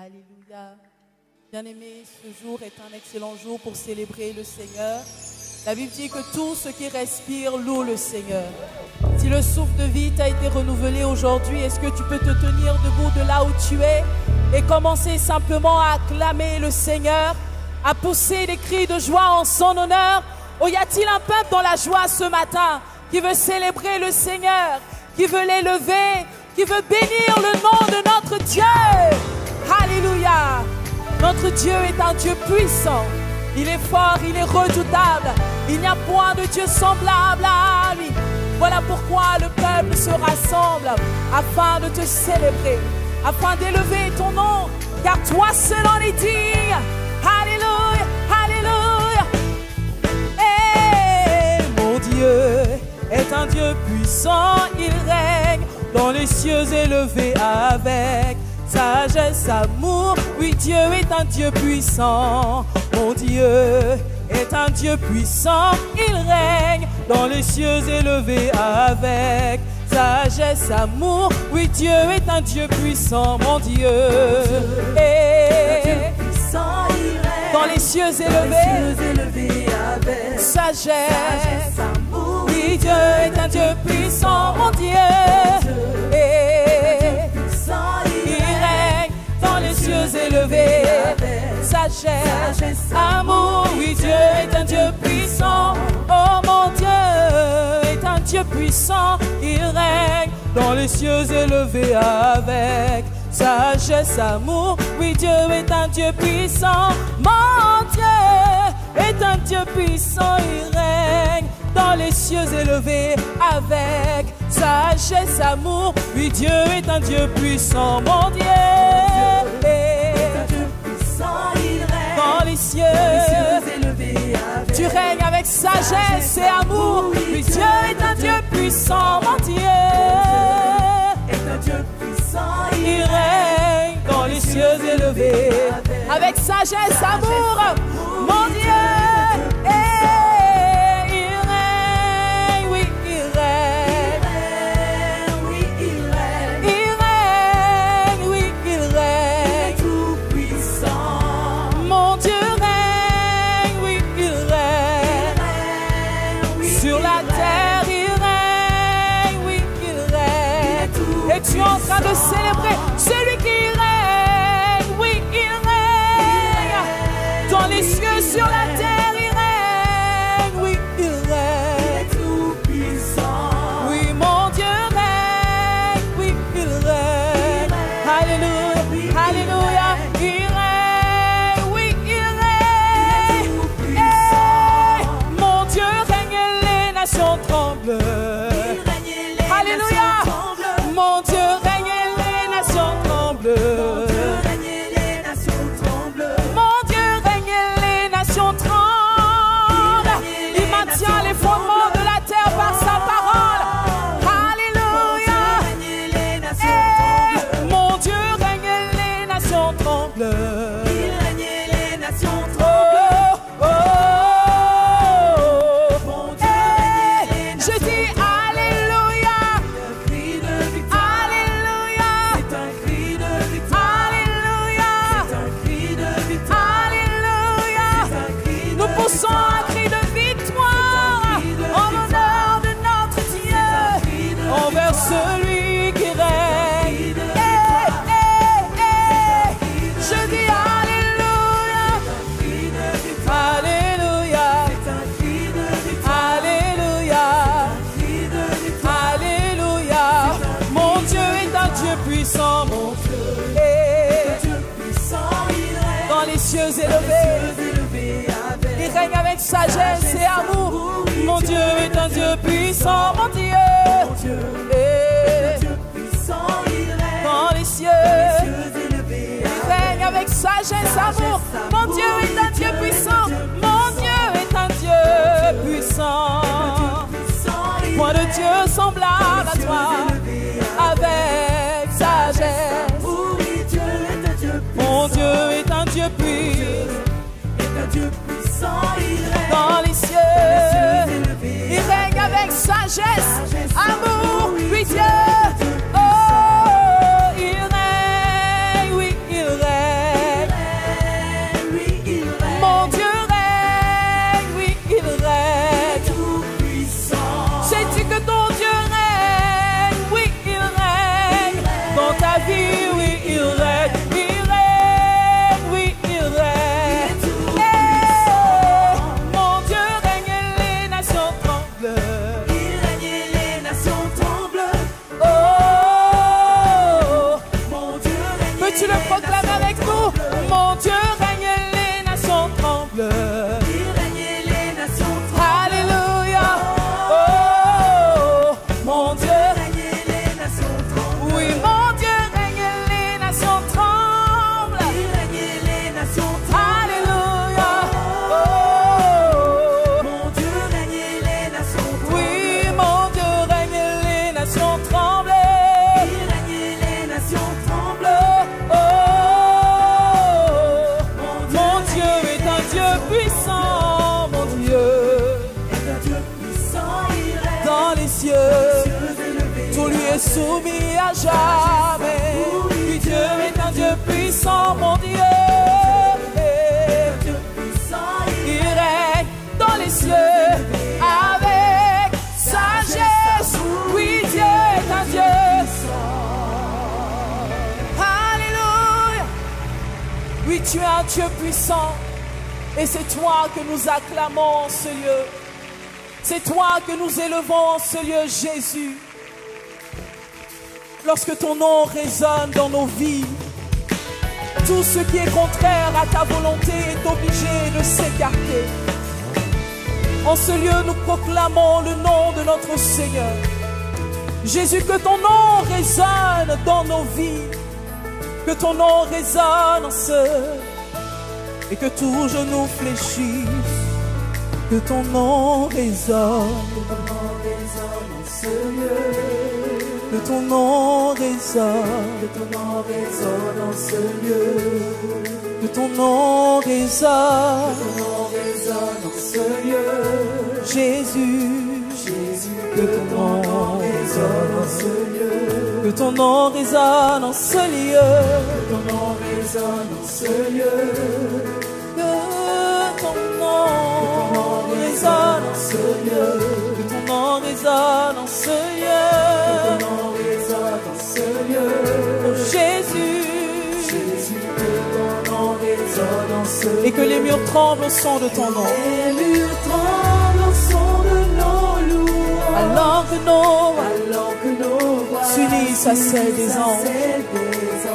Alléluia. Bien-aimé, ce jour est un excellent jour pour célébrer le Seigneur. La Bible dit que tout ce qui respire loue le Seigneur. Si le souffle de vie t'a été renouvelé aujourd'hui, est-ce que tu peux te tenir debout de là où tu es et commencer simplement à acclamer le Seigneur, à pousser des cris de joie en son honneur? Ou y a-t-il un peuple dans la joie ce matin qui veut célébrer le Seigneur, qui veut l'élever, qui veut bénir le nom de notre Dieu? Alléluia Notre Dieu est un Dieu puissant. Il est fort, il est redoutable. Il n'y a point de Dieu semblable à lui. Voilà pourquoi le peuple se rassemble afin de te célébrer, afin d'élever ton nom, car toi seul en est digne. Alléluia, Alléluia. Et mon Dieu est un Dieu puissant, il règne dans les cieux élevés avec sagesse, amour. Oui, Dieu est un Dieu puissant. Mon Dieu est un Dieu puissant. Il règne dans les cieux élevés avec sagesse, amour. Oui, Dieu est un Dieu puissant. Mon Dieu est dans les cieux élevés avec sagesse, amour. Oui, Dieu est un Dieu puissant. Mon Dieu est Sagesse, amour, oui, Dieu est un Dieu puissant. Oh mon Dieu est un Dieu puissant. Il règne dans les cieux élevés avec sagesse, amour. Oui, Dieu est un Dieu puissant. Mon Dieu est un Dieu puissant. Il règne dans les cieux élevés avec sagesse, amour. Oui, Dieu est un Dieu puissant, mon Dieu. Cieux, Tu règnes avec sagesse et amour. Oui, Dieu est un Dieu puissant, mon Dieu. est un Dieu puissant, il règne dans les cieux élevés avec sagesse, amour. Mon Dieu. love. Celui qui règne. Eh, eh, eh. Je dis Alléluia. Alléluia. Alléluia. Alléluia. Mon Dieu est un Dieu puissant. Mon dans les cieux élevés. Il règne avec sagesse et amour. Mon Dieu est un Dieu puissant. Mon Dieu est un Dieu puissant. Mon Dieu est un Dieu puissant. Point de Dieu semblable à toi. Avec sagesse. Mon Dieu est un Dieu puissant. Dans les cieux. Il règne avec sagesse, amour, oui Dieu. Proclamer avec nous. Mon Dieu règne, mon Dieu. Dieu puissant, Il règne dans les cieux avec sagesse. Oui, Dieu est un Dieu. Alléluia. Oui, tu es un Dieu puissant. Et c'est toi que nous acclamons en ce lieu. C'est toi que nous élevons en ce lieu, Jésus. Lorsque ton nom résonne dans nos vies, tout ce qui est contraire à ta volonté est obligé de s'écarter. En ce lieu, nous proclamons le nom de notre Seigneur. Jésus, que ton nom résonne dans nos vies, que ton nom résonne en ce, et que tout genou fléchisse, que ton nom résonne, que ton nom résonne, que ton nom résonne en ce lieu. que ton nom résonne, Ton nom résonne en ce lieu. Jésus, Jésus, que ton nom résonne en ce lieu. que ton nom résonne en ce lieu, Que ton nom résonne en ce lieu. que ton nom résonne en ce lieu, ton nom résonne en ce Ton lieu, nom résonne en ce lieu. oh Jésus, Jésus, que ton nom résonne en ce lieu. et que les murs tremblent au son de ton nom, Les murs tremblent au son de nos louanges. alors que nos Alors que nos voix s'unissent à celles des anges.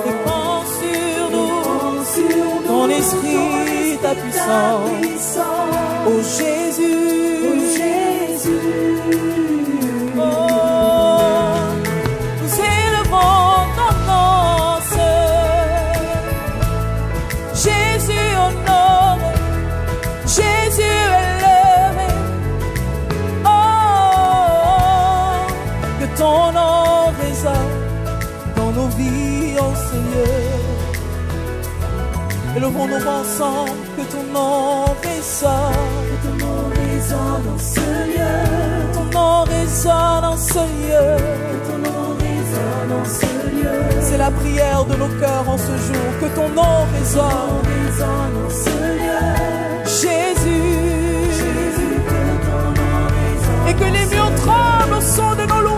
Répand sur nous sur nous ton esprit, ta puissance, puissance. oh Jésus. Nous élevons ton nom, Seigneur. Jésus honoré, Jésus élevé. Que ton nom résonne dans nos vies lieu. Élevons nos voix ensemble, que ton nom résonne. Ton nom. Ton nom résonne en ce lieu. Ton nom résonne en ce lieu. C'est la prière de nos cœurs en ce jour. Que ton nom Ton résonne. nom résonne en ce lieu. Jésus. Jésus, que ton nom résonne. Et que les murs tremblent au son de nos louanges.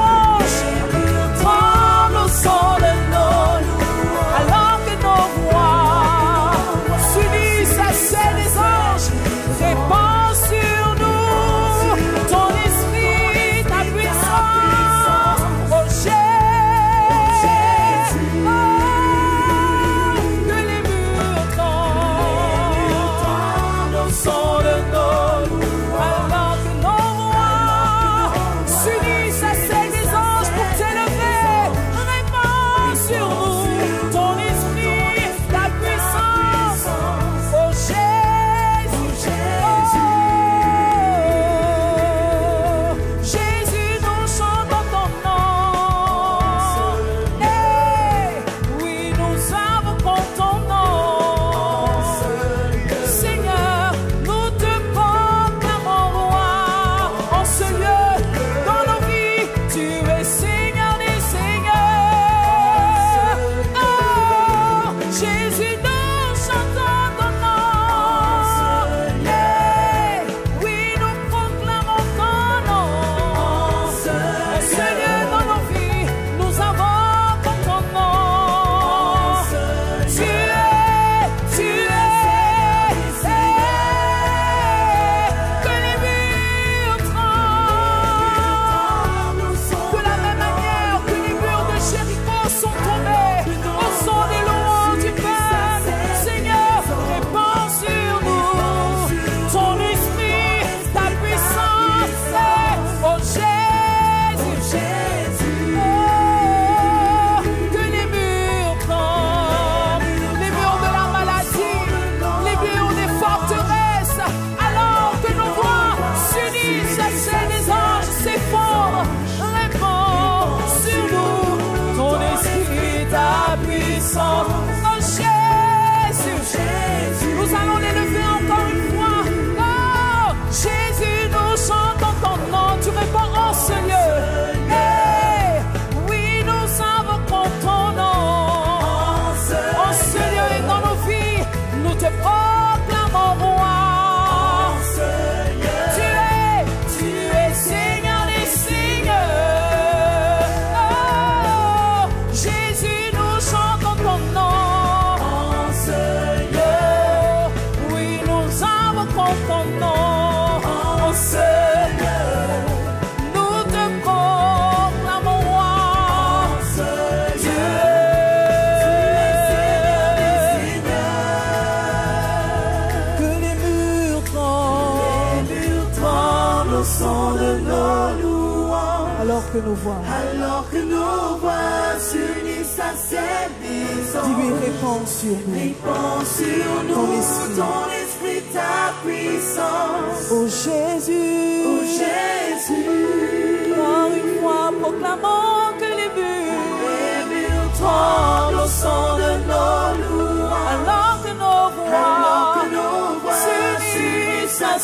Que nos voix, Alors que nos voix s'unissent à celles des dis-lui répands sur nous. Répands sur Ton nous esprit. ton esprit, ta puissance. Ô Jésus, Oh Jésus, encore une fois, proclamons que les murs, les murs tremblent au son de nos louanges. alors que nos Alors voix que nos voix s'unissent à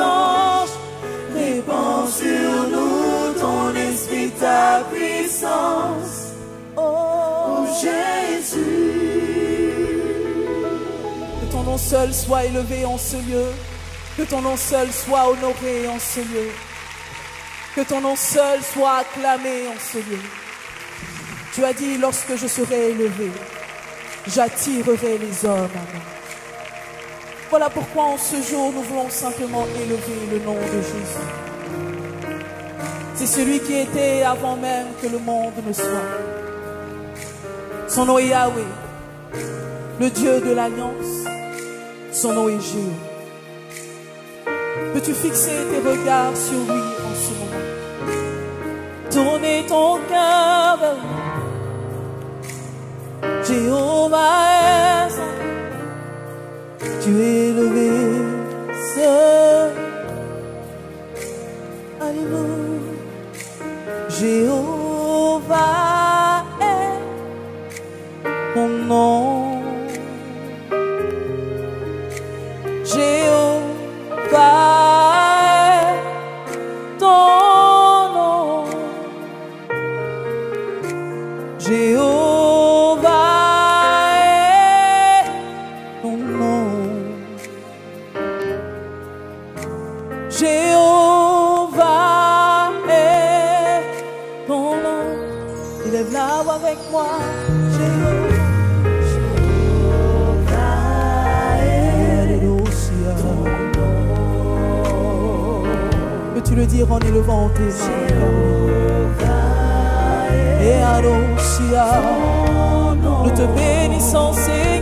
anges. Répands sur nous ton esprit, ta puissance. Oh, Oh Jésus, que ton nom seul soit élevé en ce lieu, que ton nom seul soit honoré en ce lieu, que ton nom seul soit acclamé en ce lieu. Tu as dit, lorsque je serai élevé, j'attirerai les hommes à moi. Voilà pourquoi en ce jour, nous voulons simplement élever le nom de Jésus. C'est celui qui était avant même que le monde ne soit. Son nom est Yahweh, le Dieu de l'alliance. Son nom est Jéhovah. Peux-tu fixer tes regards sur lui en ce moment? Tourner ton cœur. Jéhovah. Tu es élevé seul. Alléluia. Jéhovah est ton nom. En élevant tes mains Et Alléluia. Nous te bénissons, Seigneur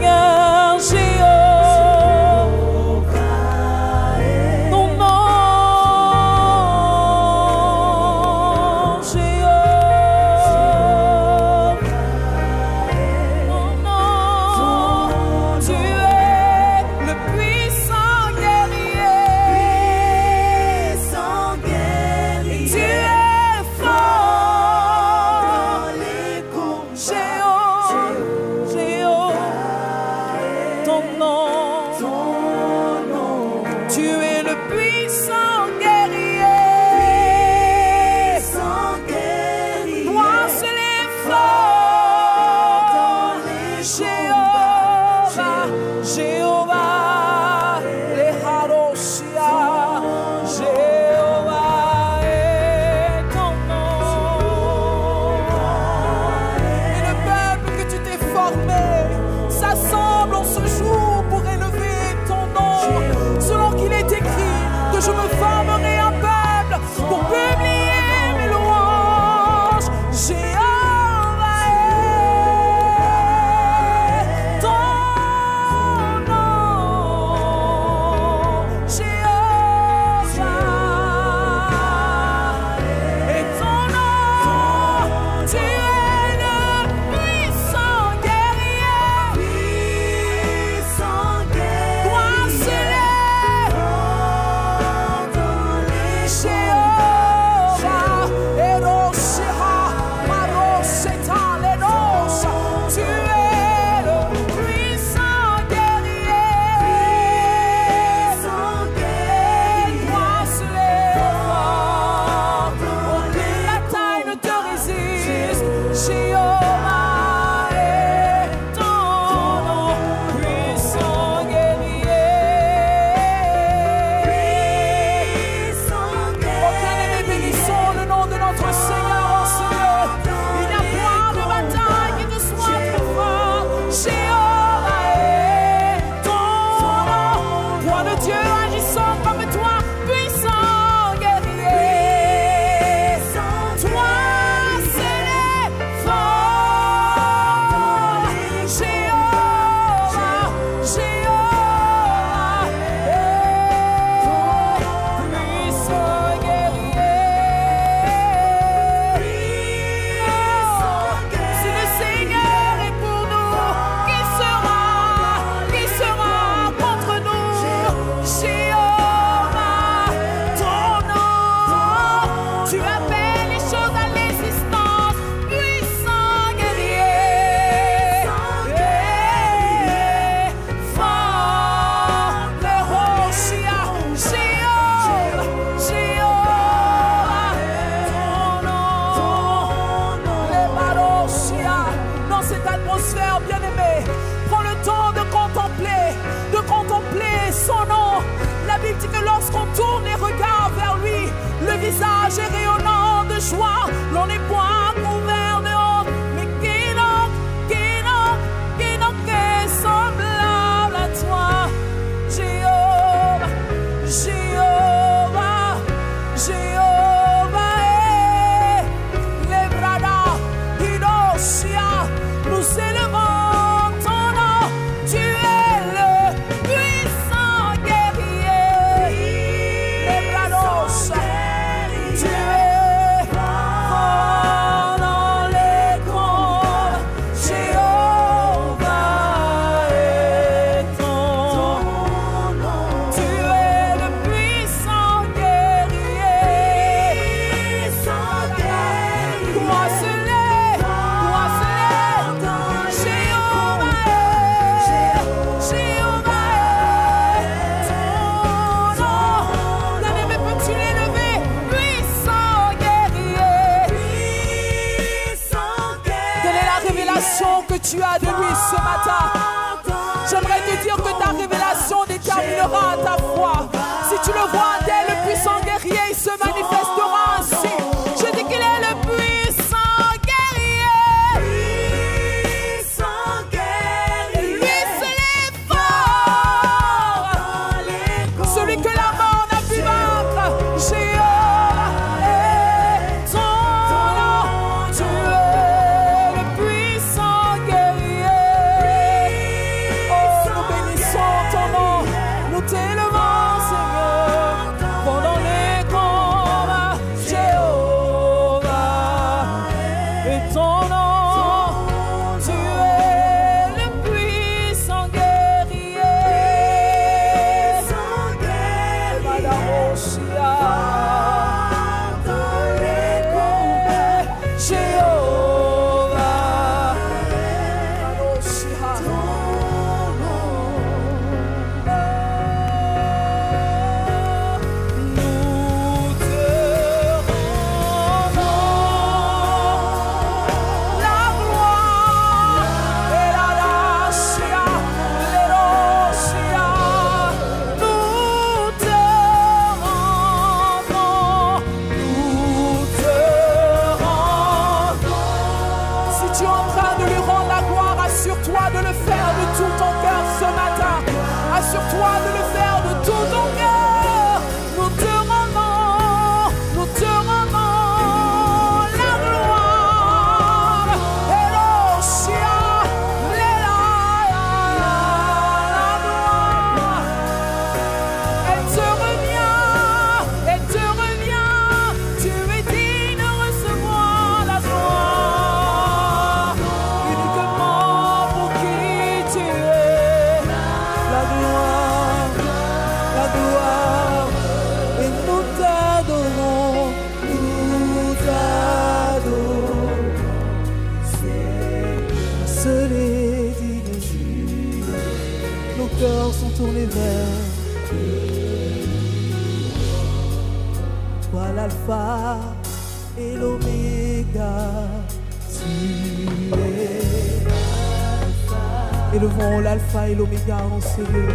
Élevons l'alpha et l'oméga en sérieux.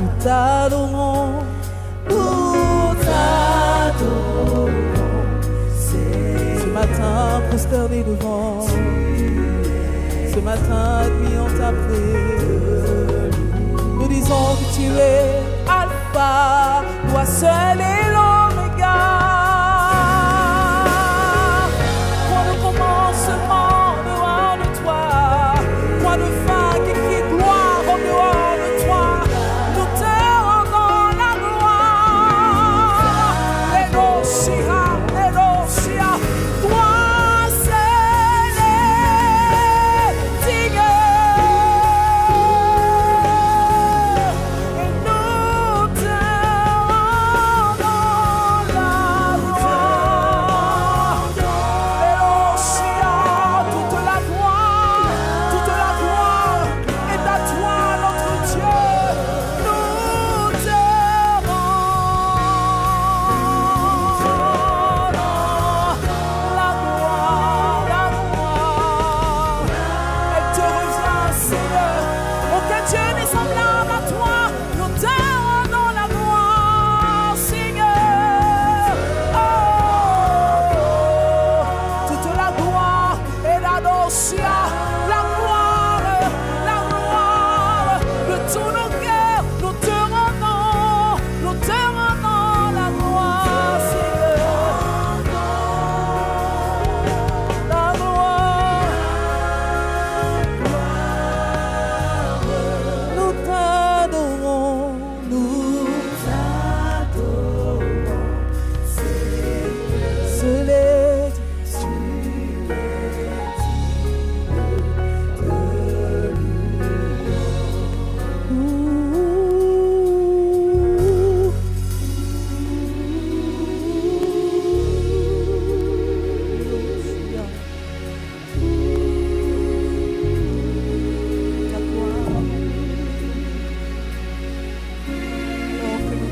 Nous t'adorons. Nous t'adorons. Ce matin, prosterné devant. Ce matin, admis en ta. Nous disons que tu es alpha, toi seul et l'oméga.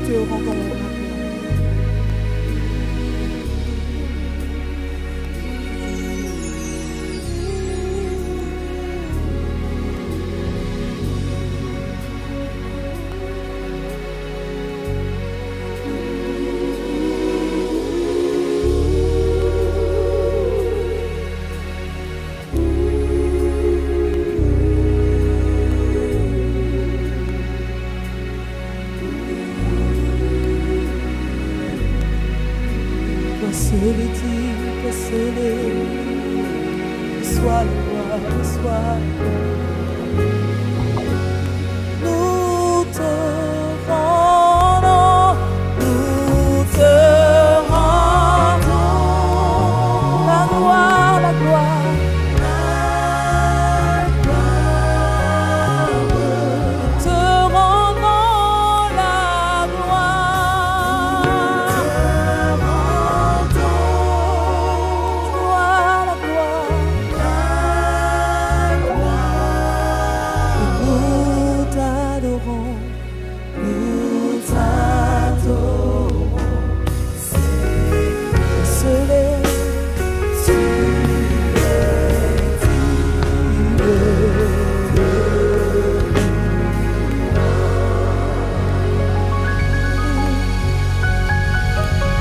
最后放过我。